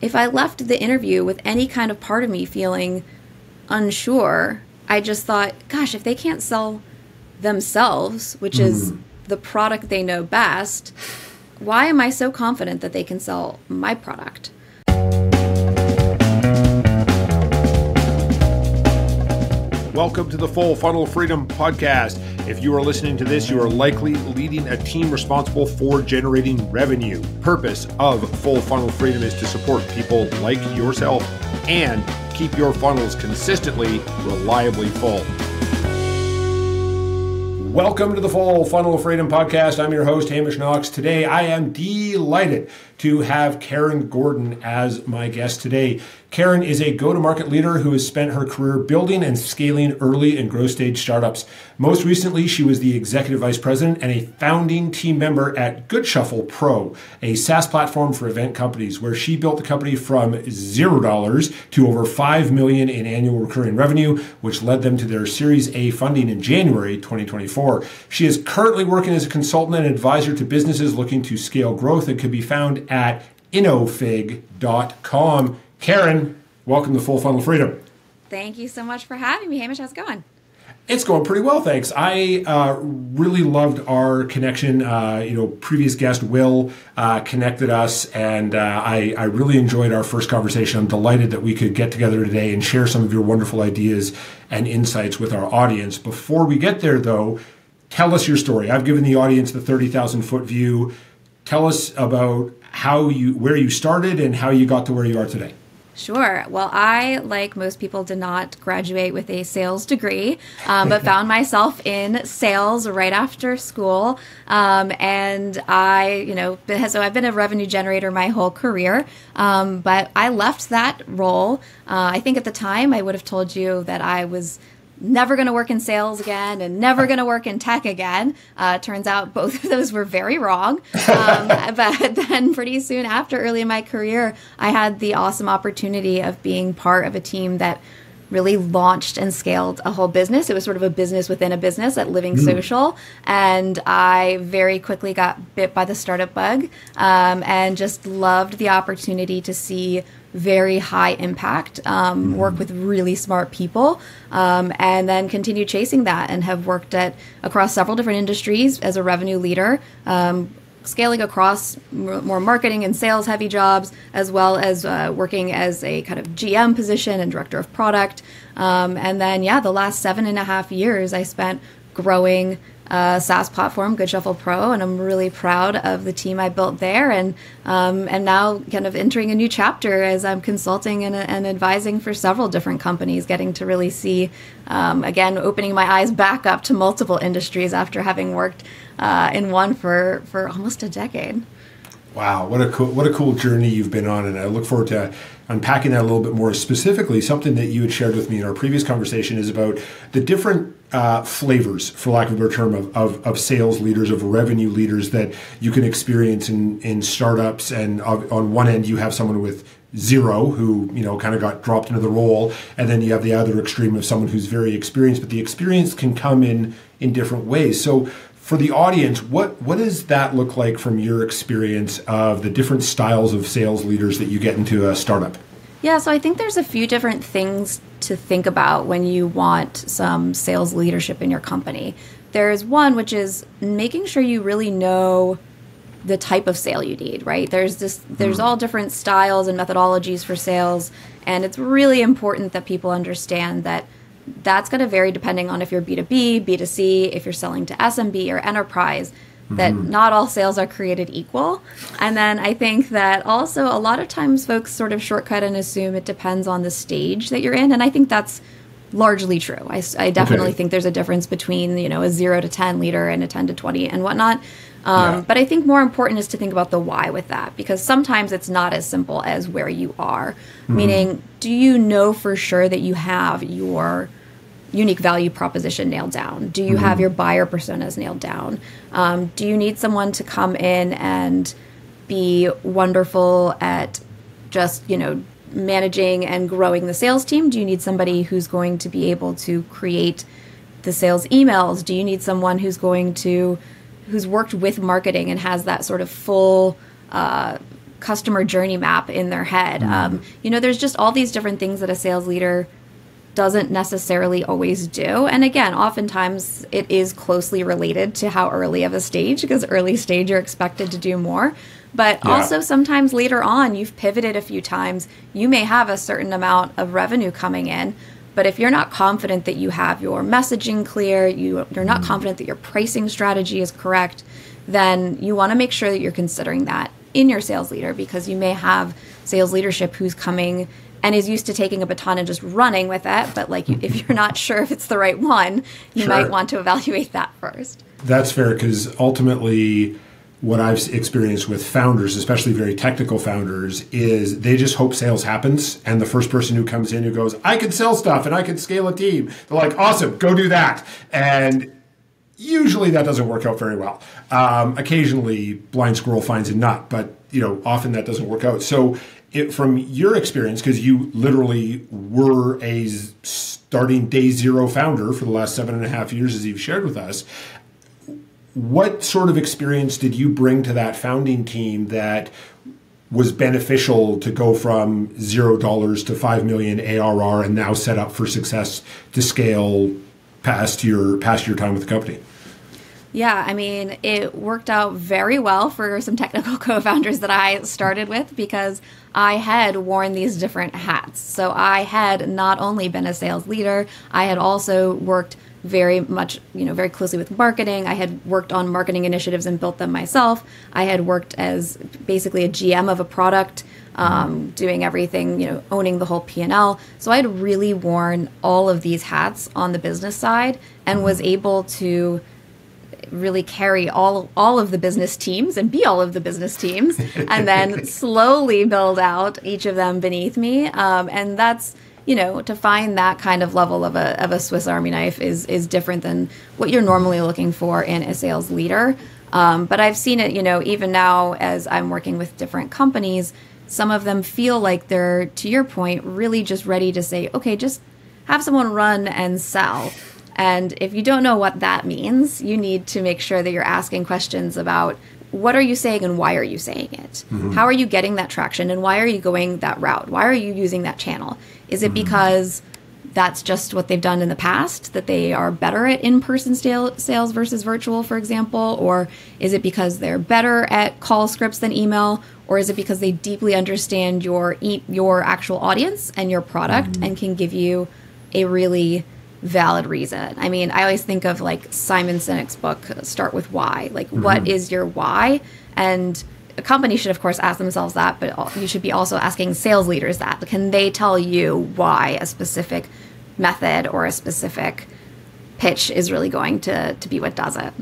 if I left the interview with any kind of part of me feeling unsure, I just thought, gosh, if they can't sell themselves, which is mm-hmm. the product they know best, why am I so confident that they can sell my product? Welcome to the Full Funnel Freedom Podcast. If you are listening to this, you are likely leading a team responsible for generating revenue. Purpose of Full Funnel Freedom is to support people like yourself and keep your funnels consistently, reliably full. Welcome to the Full Funnel Freedom Podcast. I'm your host, Hamish Knox. Today, I am delighted to have Karen Gordon as my guest today. Karen is a go to market leader who has spent her career building and scaling early and growth stage startups. Most recently, she was the executive vice president and a founding team member at GoodShuffle Pro, a SaaS platform for event companies, where she built the company from zero dollars to over 5 million in annual recurring revenue, which led them to their Series A funding in January 2024. She is currently working as a consultant and advisor to businesses looking to scale growth and can be found at innofig.com. Karen, welcome to Full Funnel Freedom. Thank you so much for having me. Hamish, how's it going? It's going pretty well, thanks. I uh, really loved our connection. Uh, you know, previous guest Will uh, connected us, and uh, I, I really enjoyed our first conversation. I'm delighted that we could get together today and share some of your wonderful ideas and insights with our audience. Before we get there, though, tell us your story. I've given the audience the 30,000 foot view. Tell us about how you, where you started, and how you got to where you are today. Sure. Well, I, like most people, did not graduate with a sales degree, um, but found myself in sales right after school. Um, and I, you know, so I've been a revenue generator my whole career, um, but I left that role. Uh, I think at the time I would have told you that I was never going to work in sales again and never going to work in tech again. Uh, turns out both of those were very wrong. Um, but then, pretty soon after, early in my career, I had the awesome opportunity of being part of a team that really launched and scaled a whole business. It was sort of a business within a business at Living mm. Social. And I very quickly got bit by the startup bug um, and just loved the opportunity to see very high impact, um, mm-hmm. work with really smart people, um, and then continue chasing that and have worked at across several different industries as a revenue leader. Um, scaling across more marketing and sales heavy jobs, as well as uh, working as a kind of GM position and director of product. Um, and then, yeah, the last seven and a half years I spent growing uh, SaaS platform, GoodShuffle Pro, and I'm really proud of the team I built there, and um, and now kind of entering a new chapter as I'm consulting and, and advising for several different companies, getting to really see, um, again, opening my eyes back up to multiple industries after having worked uh, in one for for almost a decade. Wow, what a cool what a cool journey you've been on, and I look forward to unpacking that a little bit more specifically. Something that you had shared with me in our previous conversation is about the different uh, flavors, for lack of a better term, of, of, of, sales leaders, of revenue leaders that you can experience in in startups. And on one end, you have someone with zero who you know kind of got dropped into the role and then you have the other extreme of someone who's very experienced but the experience can come in in different ways so for the audience, what what does that look like from your experience of the different styles of sales leaders that you get into a startup? Yeah, so I think there's a few different things to think about when you want some sales leadership in your company. There's one which is making sure you really know the type of sale you need, right? There's this there's mm. all different styles and methodologies for sales, and it's really important that people understand that that's going to vary depending on if you're B2B, B2C, if you're selling to SMB or enterprise, that mm-hmm. not all sales are created equal. And then I think that also a lot of times folks sort of shortcut and assume it depends on the stage that you're in. And I think that's largely true. I, I definitely okay. think there's a difference between, you know, a zero to 10 leader and a 10 to 20 and whatnot. Um, yeah. But I think more important is to think about the why with that because sometimes it's not as simple as where you are. Mm-hmm. Meaning, do you know for sure that you have your unique value proposition nailed down? Do you mm-hmm. have your buyer personas nailed down? Um, do you need someone to come in and be wonderful at just, you know, managing and growing the sales team? Do you need somebody who's going to be able to create the sales emails? Do you need someone who's going to who's worked with marketing and has that sort of full uh, customer journey map in their head. Mm. Um, you know, there's just all these different things that a sales leader doesn't necessarily always do. And again, oftentimes it is closely related to how early of a stage, because early stage you're expected to do more. But yeah. also sometimes later on, you've pivoted a few times. You may have a certain amount of revenue coming in, but if you're not confident that you have your messaging clear, you, you're not mm. confident that your pricing strategy is correct, then you want to make sure that you're considering that in your sales leader because you may have sales leadership who's coming and is used to taking a baton and just running with it. But like, if you're not sure if it's the right one, you sure. might want to evaluate that first. That's fair because ultimately, what I've experienced with founders, especially very technical founders, is they just hope sales happens. And the first person who comes in who goes, I can sell stuff and I can scale a team, they're like, awesome, go do that. And usually that doesn't work out very well. Um, occasionally, blind squirrel finds a nut, but you know, often that doesn't work out. So, it, from your experience, because you literally were a starting day zero founder for the last seven and a half years, as you've shared with us, what sort of experience did you bring to that founding team that was beneficial to go from zero dollars to five million ARR and now set up for success to scale past your past your time with the company? Yeah, I mean, it worked out very well for some technical co founders that I started with because I had worn these different hats. So I had not only been a sales leader, I had also worked very much, you know, very closely with marketing. I had worked on marketing initiatives and built them myself. I had worked as basically a GM of a product, um, doing everything, you know, owning the whole P&L. So I had really worn all of these hats on the business side and was able to really carry all all of the business teams and be all of the business teams and then slowly build out each of them beneath me um, and that's you know, to find that kind of level of a, of a Swiss Army knife is, is different than what you're normally looking for in a sales leader. Um, but I've seen it, you know, even now as I'm working with different companies, some of them feel like they're, to your point, really just ready to say, okay, just have someone run and sell. And if you don't know what that means, you need to make sure that you're asking questions about what are you saying and why are you saying it? Mm-hmm. How are you getting that traction and why are you going that route? Why are you using that channel? Is it mm-hmm. because that's just what they've done in the past, that they are better at in person sales versus virtual, for example? Or is it because they're better at call scripts than email? Or is it because they deeply understand your, e- your actual audience and your product mm-hmm. and can give you a really valid reason. I mean, I always think of like Simon Sinek's book, Start with Why. Like, mm-hmm. what is your why? And a company should, of course, ask themselves that, but you should be also asking sales leaders that. Can they tell you why a specific method or a specific pitch is really going to, to be what does it?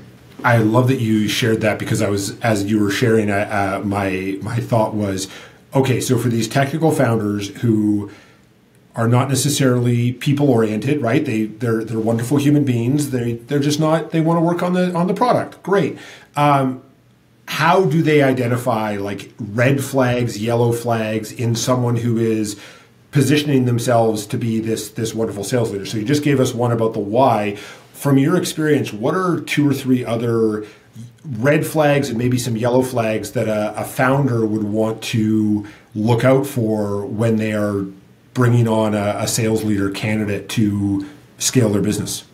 I love that you shared that because I was, as you were sharing, uh, my my thought was, okay, so for these technical founders who are not necessarily people oriented, right? They they're they're wonderful human beings. They they're just not. They want to work on the on the product. Great. Um, how do they identify like red flags, yellow flags in someone who is positioning themselves to be this this wonderful sales leader? So you just gave us one about the why. From your experience, what are two or three other red flags and maybe some yellow flags that a, a founder would want to look out for when they are bringing on a, a sales leader candidate to scale their business?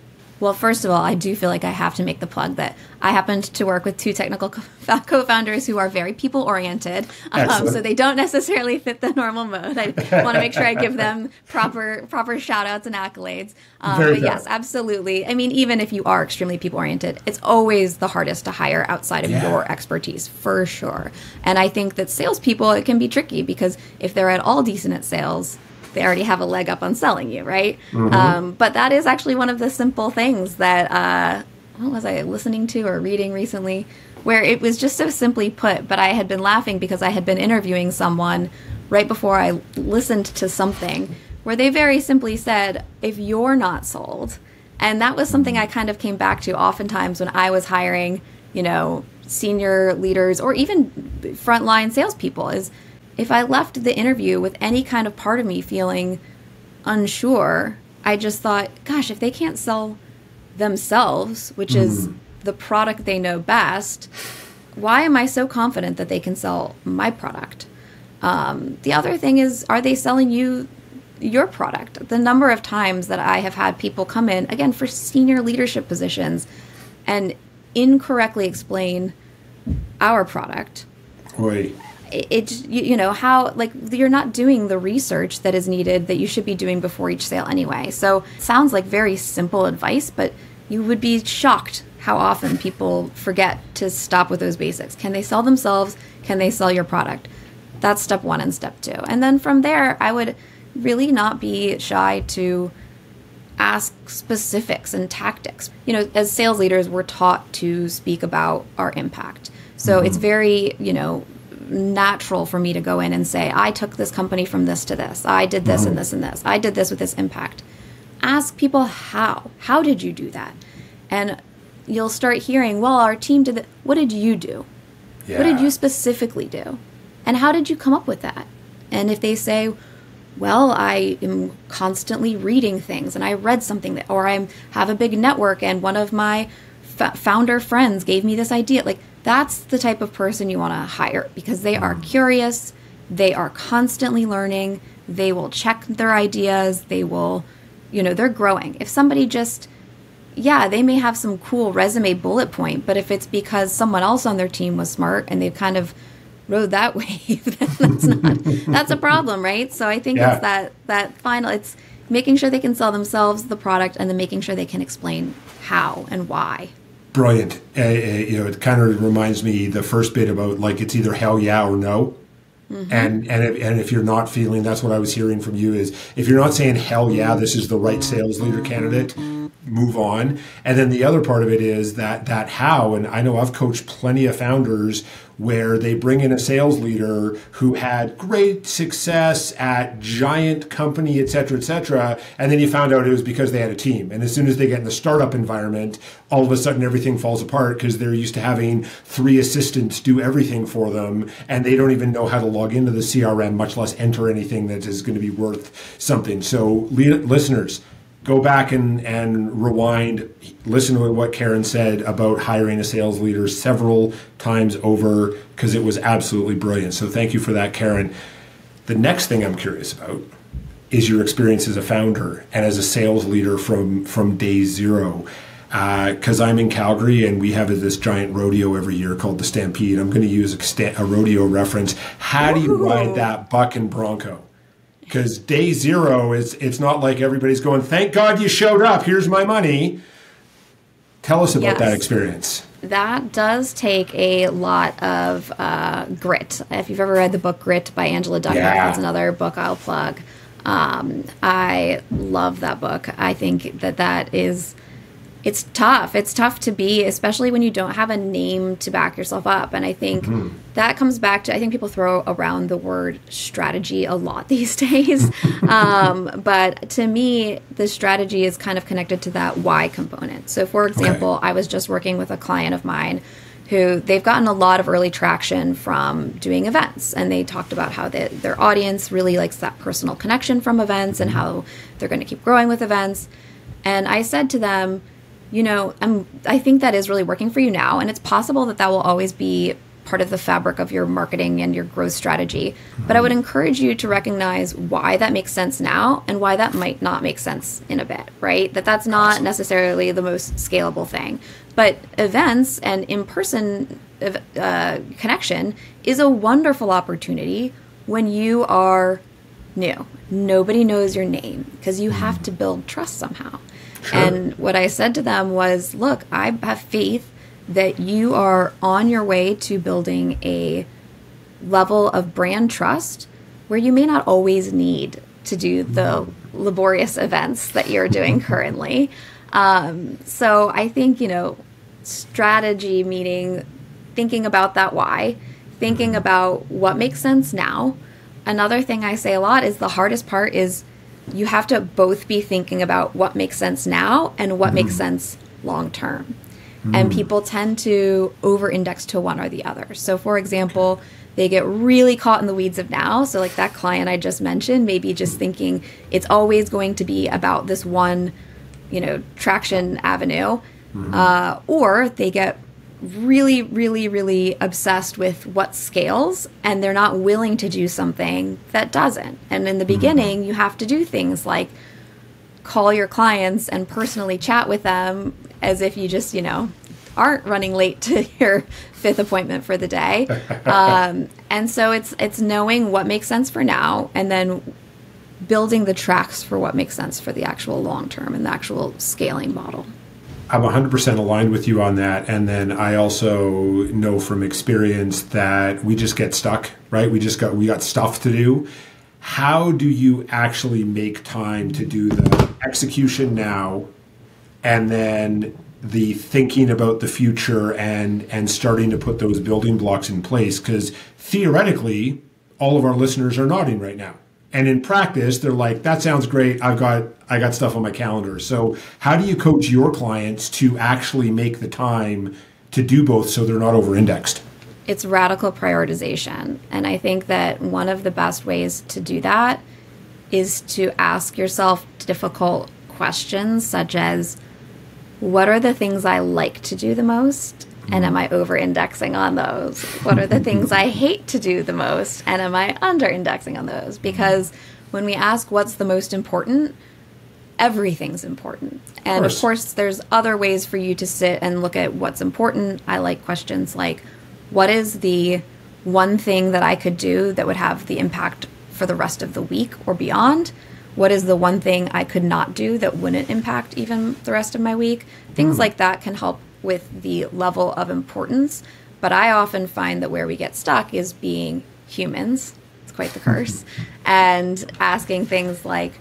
Well, first of all, I do feel like I have to make the plug that I happened to work with two technical co founders who are very people oriented. Um, so they don't necessarily fit the normal mode. I want to make sure I give them proper proper shout outs and accolades. Um, but fair. yes, absolutely. I mean, even if you are extremely people oriented, it's always the hardest to hire outside of yeah. your expertise, for sure. And I think that salespeople, it can be tricky because if they're at all decent at sales, they already have a leg up on selling you, right? Mm-hmm. Um, but that is actually one of the simple things that uh, what was I listening to or reading recently, where it was just so simply put. But I had been laughing because I had been interviewing someone right before I listened to something where they very simply said, "If you're not sold," and that was something I kind of came back to oftentimes when I was hiring, you know, senior leaders or even frontline salespeople is if I left the interview with any kind of part of me feeling unsure, I just thought, gosh, if they can't sell themselves, which mm. is the product they know best, why am I so confident that they can sell my product? Um, the other thing is, are they selling you your product? The number of times that I have had people come in, again, for senior leadership positions and incorrectly explain our product. Right. It, you know how like you're not doing the research that is needed that you should be doing before each sale anyway. So sounds like very simple advice, but you would be shocked how often people forget to stop with those basics. Can they sell themselves? Can they sell your product? That's step one and step two. And then from there, I would really not be shy to ask specifics and tactics. You know, as sales leaders, we're taught to speak about our impact. So mm-hmm. it's very, you know, natural for me to go in and say, I took this company from this to this. I did this and this and this. I did this with this impact. Ask people how. How did you do that? And you'll start hearing, well, our team did that. What did you do? Yeah. What did you specifically do? And how did you come up with that? And if they say, well, I am constantly reading things and I read something that, or I have a big network and one of my founder friends gave me this idea. Like, that's the type of person you want to hire because they are mm. curious, they are constantly learning, they will check their ideas, they will, you know, they're growing. If somebody just, yeah, they may have some cool resume bullet point, but if it's because someone else on their team was smart and they've kind of rode that wave, that's not that's a problem, right? So I think yeah. it's that that final it's making sure they can sell themselves the product and then making sure they can explain how and why. Brilliant. Uh, you know, it kind of reminds me the first bit about like it's either hell yeah or no. Mm-hmm. And and if, and if you're not feeling, that's what I was hearing from you is if you're not saying hell yeah, this is the right sales leader candidate, move on. And then the other part of it is that that how. And I know I've coached plenty of founders where they bring in a sales leader who had great success at giant company, et cetera, et cetera. And then you found out it was because they had a team. And as soon as they get in the startup environment, all of a sudden everything falls apart because they're used to having three assistants do everything for them. And they don't even know how to log into the CRM, much less enter anything that is going to be worth something. So, listeners, go back and, and rewind, listen to what Karen said about hiring a sales leader several times over because it was absolutely brilliant. So thank you for that, Karen. The next thing I'm curious about is your experience as a founder and as a sales leader from from day zero. Because uh, I'm in Calgary and we have this giant rodeo every year called the Stampede. I'm going to use a, a rodeo reference. How do you ride that buck and bronco? Because day zero is it's not like everybody's going thank god you showed up. Here's my money. Tell us about yes. that experience. That does take a lot of uh, grit. If you've ever read the book grit by angela duckworth yeah. that's another book i'll plug. Um, i love that book. I think that that is it's tough. It's tough to be, especially when you don't have a name to back yourself up. And I think mm-hmm. that comes back to I think people throw around the word strategy a lot these days. um, but to me, the strategy is kind of connected to that why component. So, for example, okay. I was just working with a client of mine who they've gotten a lot of early traction from doing events and they talked about how they, their audience really likes that personal connection from events and mm-hmm. how they're going to keep growing with events and i said to them you know, I'm, I think that is really working for you now. And it's possible that that will always be part of the fabric of your marketing and your growth strategy. Mm-hmm. But I would encourage you to recognize why that makes sense now and why that might not make sense in a bit, right? That that's not necessarily the most scalable thing. But events and in person uh, connection is a wonderful opportunity when you are new. Nobody knows your name because you have mm. to build trust somehow. Sure. And what I said to them was, look, I have faith that you are on your way to building a level of brand trust where you may not always need to do the mm. laborious events that you're doing currently. Um, so I think, you know, strategy meaning thinking about that why, thinking mm. about what makes sense now. Another thing I say a lot is the hardest part is you have to both be thinking about what makes sense now and what mm-hmm. makes sense long term. Mm-hmm. And people tend to over index to one or the other. So, for example, they get really caught in the weeds of now. So, like that client I just mentioned, maybe just thinking it's always going to be about this one, you know, traction avenue. Mm-hmm. Uh, or they get really, really, really obsessed with what scales and they're not willing to do something that doesn't. And in the mm-hmm. beginning, you have to do things like call your clients and personally chat with them as if you just, you know, aren't running late to your fifth appointment for the day. Um, and so it's it's knowing what makes sense for now and then building the tracks for what makes sense for the actual long term and the actual scaling model. I'm 100% aligned with you on that. And then I also know from experience that we just get stuck, right? We just got, we got stuff to do. How do you actually make time to do the execution now and then the thinking about the future and, and starting to put those building blocks in place? Because theoretically, all of our listeners are nodding right now and in practice they're like that sounds great. I've got i got stuff on my calendar. So how do you coach your clients to actually make the time to do both so they're not over indexed it's radical prioritization. And i think that one of the best ways to do that is to ask yourself difficult questions such as what are the things i like to do the most and am I over indexing on those? What are the things I hate to do the most? And am I under indexing on those? Because when we ask what's the most important, everything's important. And of course. of course, there's other ways for you to sit and look at what's important. I like questions like what is the one thing that I could do that would have the impact for the rest of the week or beyond? What is the one thing I could not do that wouldn't impact even the rest of my week? Things mm. like that can help with the level of importance. But I often find that where we get stuck is being humans. It's quite the curse. and asking things like,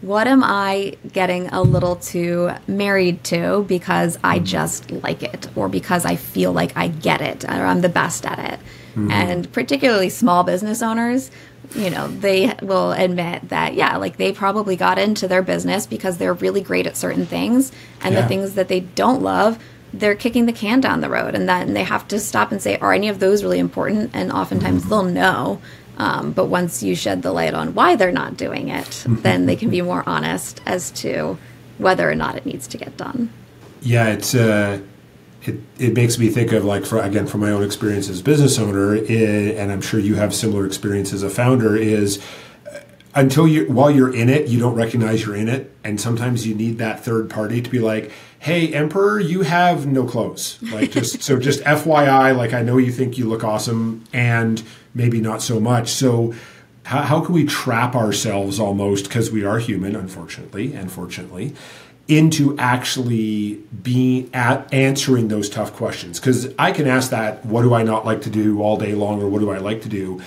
what am I getting a little too married to because I just like it or because I feel like I get it or I'm the best at it? Mm-hmm. And particularly small business owners, you know, they will admit that, yeah, like they probably got into their business because they're really great at certain things and yeah. the things that they don't love they're kicking the can down the road and then they have to stop and say are any of those really important? And oftentimes they'll know um, but once you shed the light on why they're not doing it then they can be more honest as to whether or not it needs to get done. Yeah it's uh it, it makes me think of like for again from my own experience as a business owner it, and i'm sure you have similar experience as a founder is until you while you're in it you don't recognize you're in it and sometimes you need that third party to be like hey emperor you have no clothes. Like just so just fyi like i know you think you look awesome and maybe not so much. So how, how can we trap ourselves almost because we are human unfortunately and fortunately into actually being at answering those tough questions? Because i can ask that what do i not like to do all day long or what do i like to do?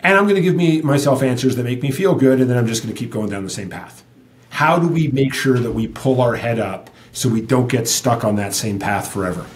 And I'm going to give me myself answers that make me feel good, and then I'm just going to keep going down the same path. How do we make sure that we pull our head up so we don't get stuck on that same path forever?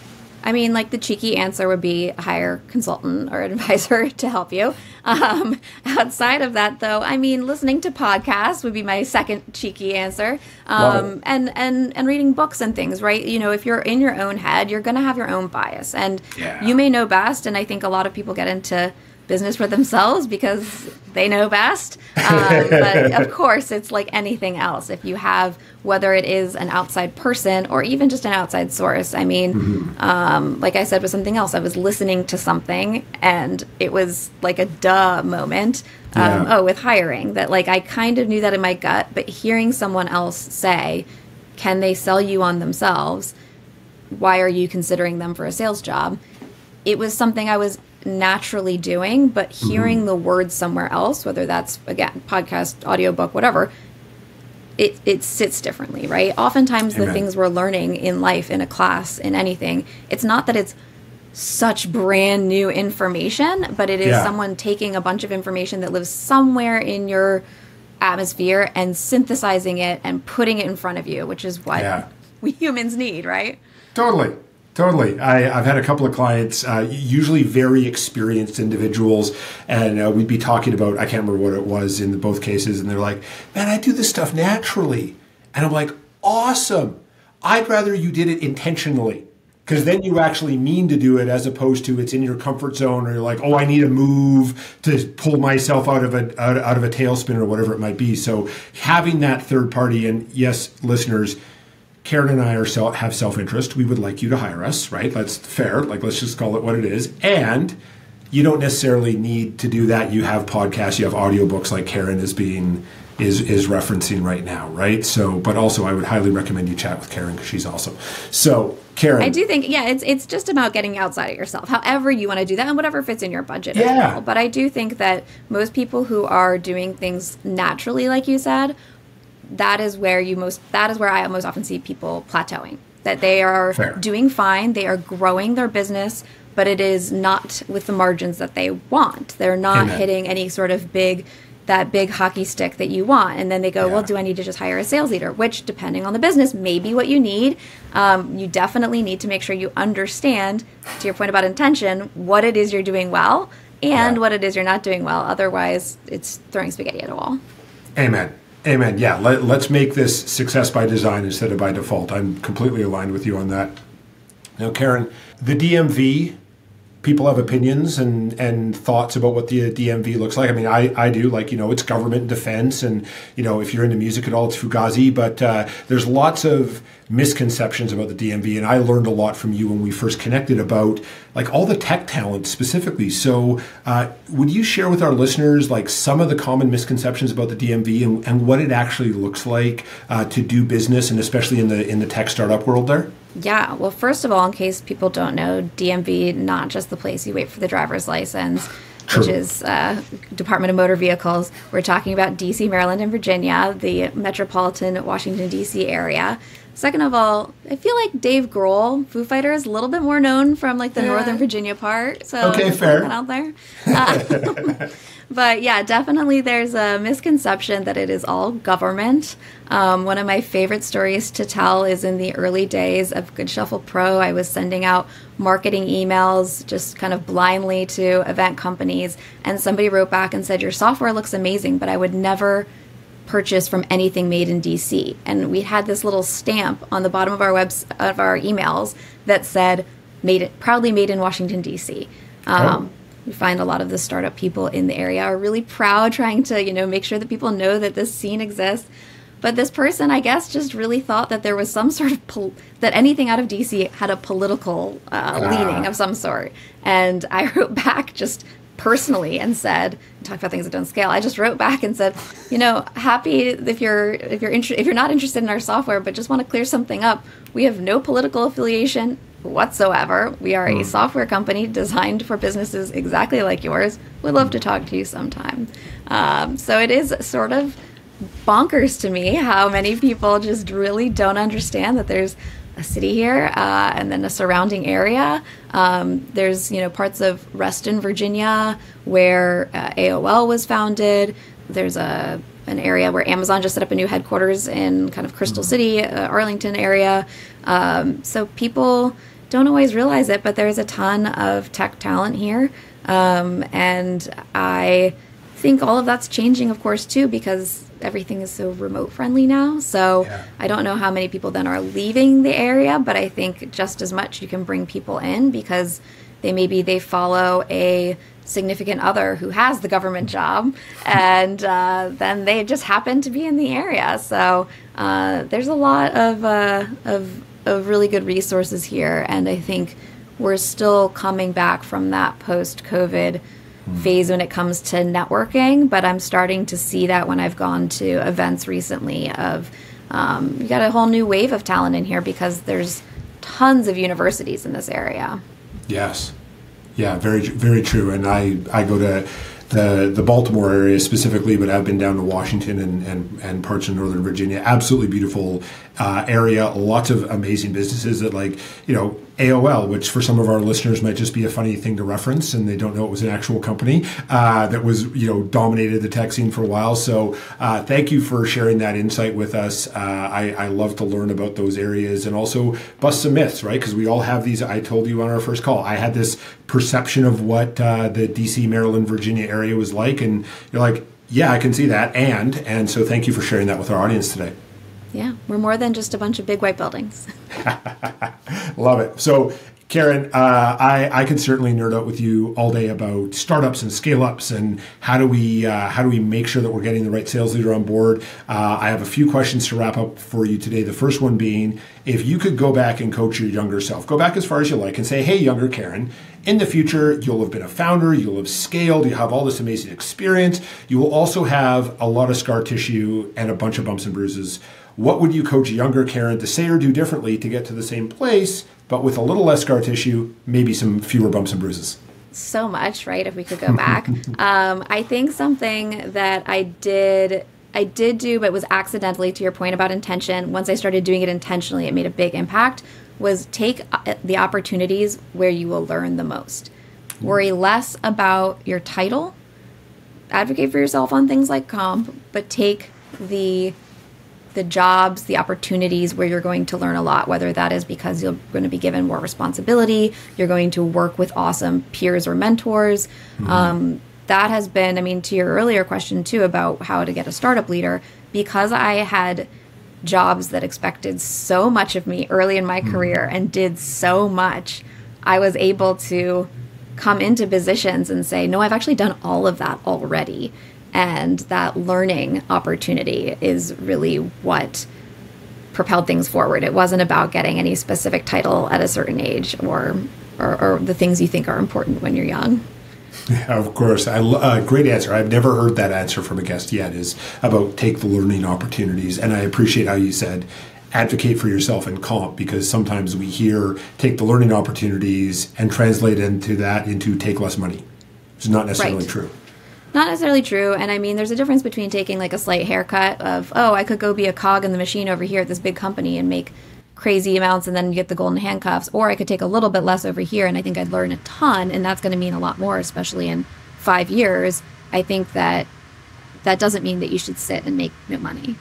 I mean, like the cheeky answer would be hire consultant or advisor to help you. Um, outside of that, though, I mean, listening to podcasts would be my second cheeky answer. Um, and and and reading books and things, right? You know, if you're in your own head, you're going to have your own bias, and yeah. you may know best. And I think a lot of people get into business for themselves because they know best. Um, but of course, it's like anything else. If you have, whether it is an outside person or even just an outside source, I mean, mm-hmm. um, like I said with something else, I was listening to something and it was like a duh moment. Um, yeah. Oh, with hiring, that like I kind of knew that in my gut, but hearing someone else say, can they sell you on themselves? Why are you considering them for a sales job? It was something I was naturally doing, but hearing mm-hmm. the words somewhere else, whether that's again podcast, audiobook, whatever, it it sits differently, right? Oftentimes Amen. the things we're learning in life, in a class, in anything, it's not that it's such brand new information, but it is yeah. someone taking a bunch of information that lives somewhere in your atmosphere and synthesizing it and putting it in front of you, which is what yeah. we humans need, right? Totally. Totally. I, have had a couple of clients, uh, usually very experienced individuals, and uh, we'd be talking about, I can't remember what it was in both cases, and they're like, man, I do this stuff naturally. And I'm like, awesome. I'd rather you did it intentionally because then you actually mean to do it as opposed to it's in your comfort zone or you're like, oh, I need a move to pull myself out of a out, out of a tailspin or whatever it might be. So having that third party, and yes, listeners, Karen and I are self, have self interest. We would like you to hire us, right? That's fair. Like, let's just call it what it is. And you don't necessarily need to do that. You have podcasts, you have audiobooks like Karen is being is is referencing right now, right? So, but also I would highly recommend you chat with Karen because she's awesome. So, Karen, I do think yeah, it's it's just about getting outside of yourself. However you want to do that, and whatever fits in your budget yeah. as well. But I do think that most people who are doing things naturally, like you said, that is where you most that is where I most often see people plateauing. That they are Fair. doing fine, they are growing their business, but it is not with the margins that they want. They're not Amen. hitting any sort of big that big hockey stick that you want. And then they go, yeah. well, do I need to just hire a sales leader? Which, depending on the business, may be what you need. Um, you definitely need to make sure you understand, to your point about intention, what it is you're doing well and yeah. what it is you're not doing well. Otherwise, it's throwing spaghetti at a wall. Amen. Amen. Yeah, let, us make this success by design instead of by default. I'm completely aligned with you on that. Now, Karen, the DMV people have opinions and, and thoughts about what the DMV looks like. I mean, I, I do like, you know, it's government defense and, you know, if you're into music at all, it's Fugazi, but uh, there's lots of misconceptions about the DMV. And I learned a lot from you when we first connected about like all the tech talent specifically. So uh, would you share with our listeners like some of the common misconceptions about the DMV and, and what it actually looks like uh, to do business and especially in the, in the tech startup world there? Yeah, well, first of all, in case people don't know, DMV not just the place you wait for the driver's license, True. which is uh, Department of Motor Vehicles. We're talking about D.C., Maryland, and Virginia, the metropolitan Washington D.C. area. Second of all, I feel like Dave Grohl, Foo Fighters, is a little bit more known from like the yeah. Northern Virginia part. So okay, fair out there. Uh, but yeah, definitely there's a misconception that it is all government. Um, one of my favorite stories to tell is in the early days of GoodShuffle Pro. I was sending out marketing emails just kind of blindly to event companies, and somebody wrote back and said, Your software looks amazing, but I would never purchase from anything made in DC. And we had this little stamp on the bottom of our webs of our emails that said, "Made it proudly made in Washington D.C." Um, oh we find a lot of the startup people in the area are really proud trying to you know make sure that people know that this scene exists. But this person i guess just really thought that there was some sort of pol- that anything out of dc had a political uh, ah. leaning of some sort. And i wrote back just personally and said talk about things that don't scale. I just wrote back and said you know happy if you're if you're inter- if you're not interested in our software but just want to clear something up. We have no political affiliation whatsoever. We are a hmm. software company designed for businesses exactly like yours. We'd love to talk to you sometime. Um, so it is sort of bonkers to me how many people just really don't understand that there's a city here uh, and then a surrounding area. Um, there's you know parts of Reston, Virginia, where uh, AOL was founded. There's a an area where Amazon just set up a new headquarters in kind of Crystal hmm. City, uh, Arlington area. Um, so people don't always realize it, but there's a ton of tech talent here. Um, and I think all of that's changing, of course, too, because everything is so remote friendly now. So yeah. I don't know how many people then are leaving the area, but I think just as much you can bring people in because they maybe they follow a significant other who has the government job and uh, then they just happen to be in the area so uh, there's a lot of, uh, of of really good resources here, and I think we're still coming back from that post COVID mm. phase when it comes to networking. But I'm starting to see that when I've gone to events recently. Of um, you got a whole new wave of talent in here because there's tons of universities in this area. Yes, yeah, very very true. And I I go to the the Baltimore area specifically, but I've been down to Washington and, and, and parts of Northern Virginia. Absolutely beautiful uh, area. Lots of amazing businesses that like you know AOL, which for some of our listeners might just be a funny thing to reference, and they don't know it was an actual company uh, that was you know dominated the tech scene for a while. So uh, thank you for sharing that insight with us. Uh, I, I, love to learn about those areas and also bust some myths, right? Because we all have these. I told you on our first call, I had this perception of what uh, the DC, Maryland, Virginia area was like, and you're like, yeah, I can see that, and and so thank you for sharing that with our audience today. Yeah, we're more than just a bunch of big white buildings. Love it. So, Karen, uh, I, I can certainly nerd out with you all day about startups and scale ups and how do we uh, how do we make sure that we're getting the right sales leader on board. Uh, I have a few questions to wrap up for you today. The first one being, if you could go back and coach your younger self, go back as far as you like and say, "Hey, younger Karen, in the future, you'll have been a founder, you'll have scaled, you have all this amazing experience. You will also have a lot of scar tissue and a bunch of bumps and bruises." What would you coach younger Karen to say or do differently to get to the same place, but with a little less scar tissue, maybe some fewer bumps and bruises? So much, right? If we could go back, um, I think something that I did I did do, but was accidentally, to your point about intention, once I started doing it intentionally, it made a big impact, was take uh, the opportunities where you will learn the most. Worry less about your title, advocate for yourself on things like comp, but take the the jobs, the opportunities where you're going to learn a lot, whether that is because you're going to be given more responsibility, you're going to work with awesome peers or mentors. Mm-hmm. Um, that has been, I mean, to your earlier question too about how to get a startup leader, because I had jobs that expected so much of me early in my mm-hmm. career and did so much, I was able to come into positions and say, no, I've actually done all of that already and that learning opportunity is really what propelled things forward. It wasn't about getting any specific title at a certain age or or, or the things you think are important when you're young. Yeah, of course. I, uh, great answer. I've never heard that answer from a guest yet. Is about take the learning opportunities, and I appreciate how you said advocate for yourself in comp because sometimes we hear take the learning opportunities and translate into that into take less money. It's not necessarily right. true. Not necessarily true. And I mean, there's a difference between taking like a slight haircut of, oh, I could go be a cog in the machine over here at this big company and make crazy amounts and then get the golden handcuffs, or I could take a little bit less over here and I think I'd learn a ton. And that's going to mean a lot more, especially in five years. I think that that doesn't mean that you should sit and make no money.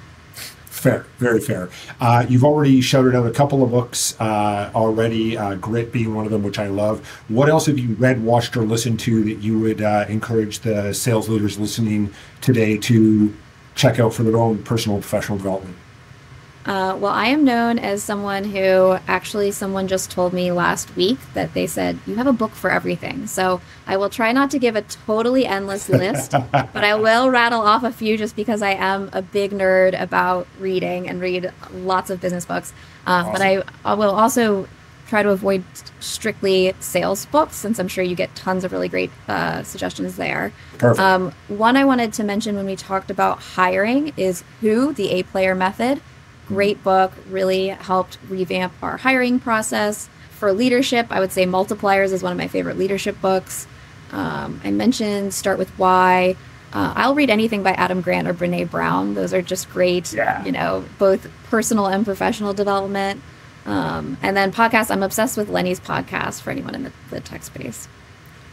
Fair, very fair. Uh, you've already shouted out a couple of books uh, already, uh, Grit being one of them, which I love. What else have you read, watched, or listened to that you would uh, encourage the sales leaders listening today to check out for their own personal professional development? Uh, well, I am known as someone who actually someone just told me last week that they said you have a book for everything. So I will try not to give a totally endless list, but I will rattle off a few just because I am a big nerd about reading and read lots of business books. Um, awesome. But I, I will also try to avoid strictly sales books since I'm sure you get tons of really great uh, suggestions there. Perfect. Um, one I wanted to mention when we talked about hiring is Who, the A Player Method great book, really helped revamp our hiring process. For leadership, I would say Multipliers is one of my favorite leadership books. Um, I mentioned Start with Why. Uh, I'll read anything by Adam Grant or Brene Brown. Those are just great, yeah. you know, both personal and professional development. Um, and then podcasts, I'm obsessed with Lenny's podcast for anyone in the, the tech space.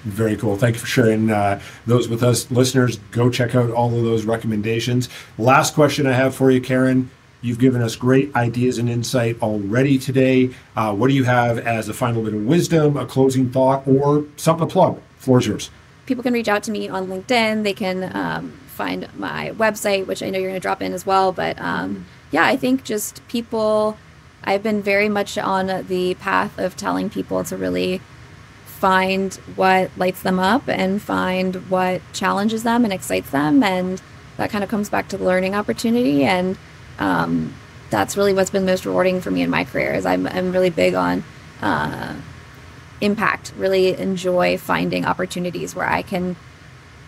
Very cool. Thank you for sharing uh, those with us. Listeners, go check out all of those recommendations. Last question I have for you, Karen. You've given us great ideas and insight already today. Uh, what do you have as a final bit of wisdom, a closing thought, or something to plug? Floor is yours. People can reach out to me on LinkedIn. They can um, find my website, which I know you're going to drop in as well. But um, yeah, I think just people, I've been very much on the path of telling people to really find what lights them up and find what challenges them and excites them. And that kind of comes back to the learning opportunity. And um, that's really what's been most rewarding for me in my career is I'm, I'm really big on uh, impact really enjoy finding opportunities where i can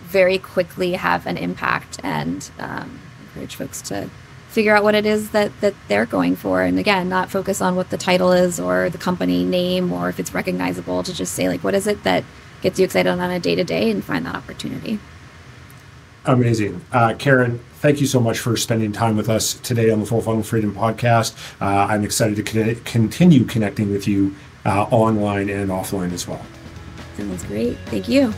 very quickly have an impact and um, encourage folks to figure out what it is that, that they're going for. And again not focus on what the title is or the company name or if it's recognizable to just say like what is it that gets you excited on a day-to-day and find that opportunity amazing uh, karen thank you so much for spending time with us today on the Full Funnel Freedom podcast. Uh, I'm excited to con- continue connecting with you uh, online and offline as well. Sounds great. Thank you.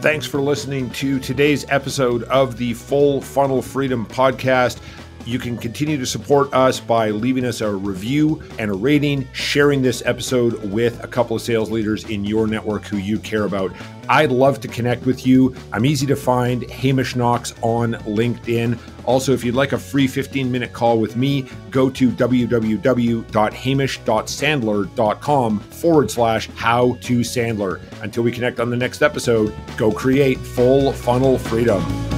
Thanks for listening to today's episode of the Full Funnel Freedom podcast. You can continue to support us by leaving us a review and a rating, sharing this episode with a couple of sales leaders in your network who you care about. I'd love to connect with you. I'm easy to find, Hamish Knox on LinkedIn. Also, if you'd like a free 15 minute call with me, go to www.hamish.sandler.com forward slash how to Sandler. Until we connect on the next episode, go create full funnel freedom.